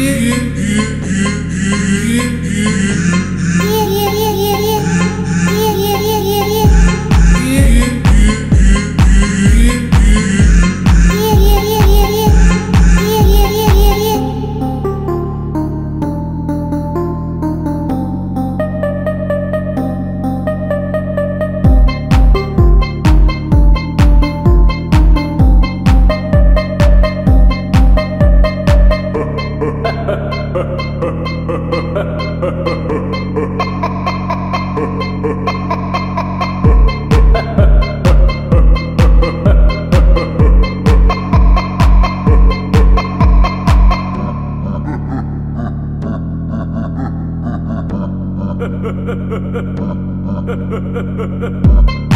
you Ha ha ha ha ha!